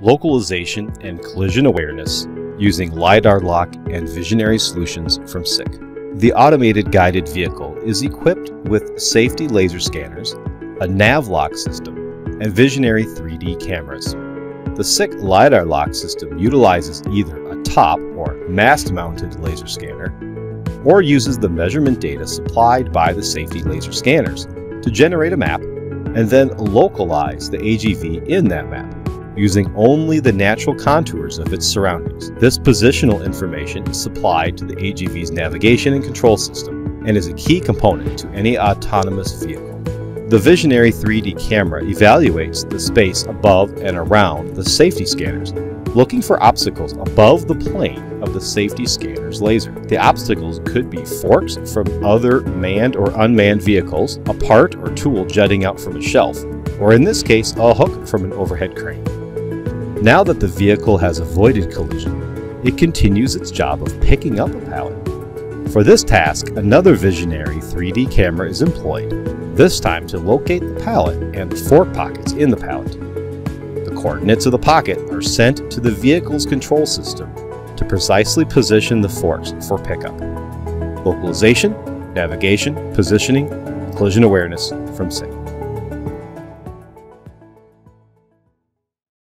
localization and collision awareness using LiDAR-LOC and visionary solutions from SICK. The automated guided vehicle is equipped with safety laser scanners, a nav lock system, and visionary 3D cameras. The SICK LiDAR-LOC system utilizes either a top or mast mounted laser scanner or uses the measurement data supplied by the safety laser scanners to generate a map and then localize the AGV in that map using only the natural contours of its surroundings. This positional information is supplied to the AGV's navigation and control system and is a key component to any autonomous vehicle. The Visionary 3D camera evaluates the space above and around the safety scanners, looking for obstacles above the plane of the safety scanner's laser. The obstacles could be forks from other manned or unmanned vehicles, a part or tool jutting out from a shelf, or in this case, a hook from an overhead crane. Now that the vehicle has avoided collision, it continues its job of picking up a pallet. For this task, another Visionary 3D camera is employed, this time to locate the pallet and the fork pockets in the pallet. The coordinates of the pocket are sent to the vehicle's control system to precisely position the forks for pickup. Localization, navigation, positioning, collision awareness from SICK.